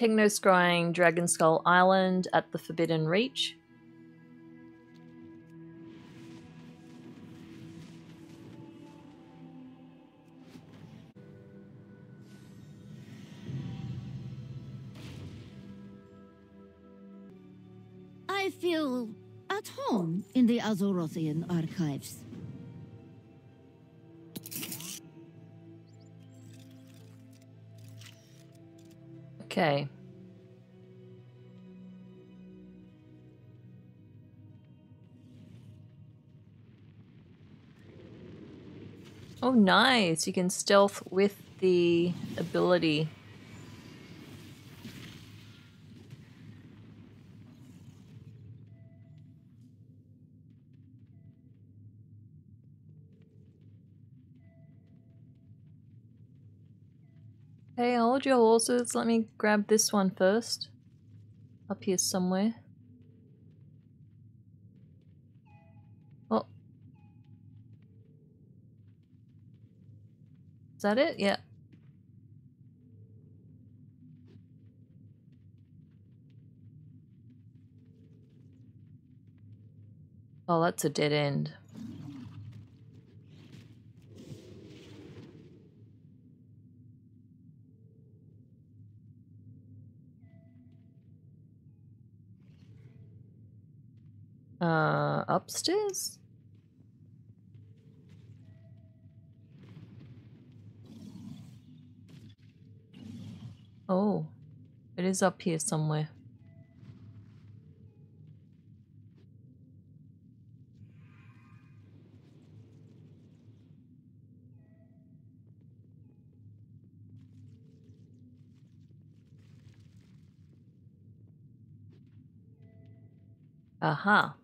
Technoscrying Dragon Skull Island at the Forbidden Reach. I feel at home in the Azerothian archives. Okay. Oh, nice. You can stealth with the ability. Hey, hold your horses. Let me grab this one first. Up here somewhere. Oh. Is that it? Yeah. Oh, that's a dead end. Uh, upstairs? Oh, it is up here somewhere. Aha.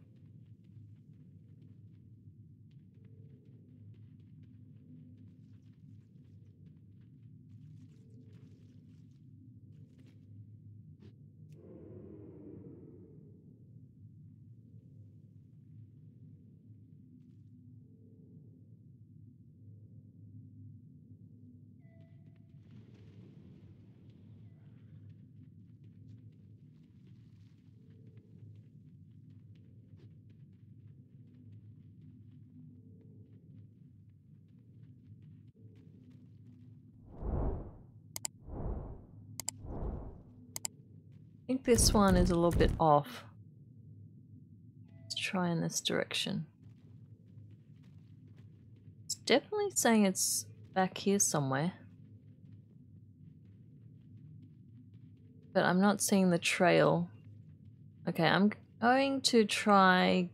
I think this one is a little bit off. Let's try in this direction. It's definitely saying it's back here somewhere. But I'm not seeing the trail. Okay, I'm going to try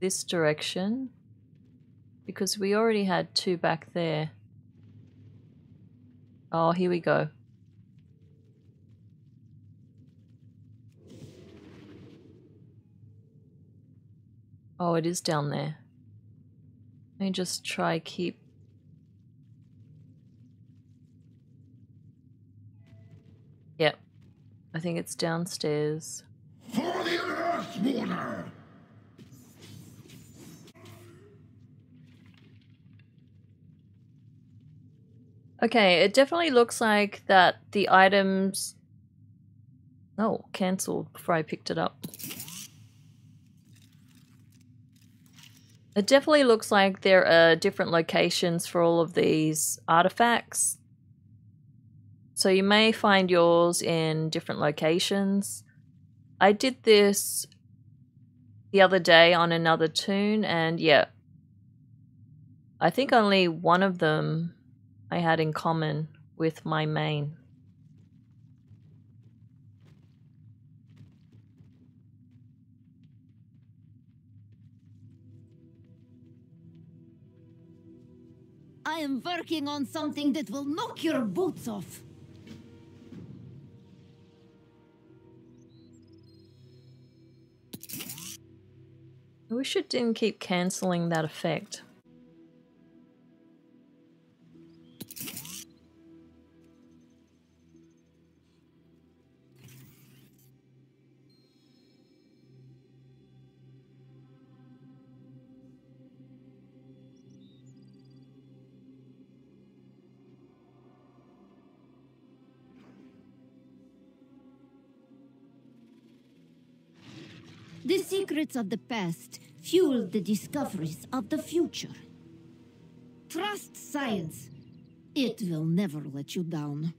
this direction because we already had two back there. Oh, here we go. Oh, it is down there. Let me just try keep... Yep. I think it's downstairs. For the Earthmourner! Okay, it definitely looks like that the items... Oh, cancelled before I picked it up. It definitely looks like there are different locations for all of these artifacts. So you may find yours in different locations. I did this the other day on another toon and yeah. I think only one of them I had in common with my main. I am working on something that will knock your boots off. I wish it didn't keep cancelling that effect. The secrets of the past fuel the discoveries of the future. Trust science. It will never let you down.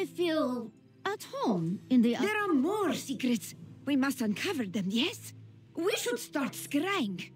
I feel at home in the. There are more secrets. We must uncover them, yes? We should start scrying.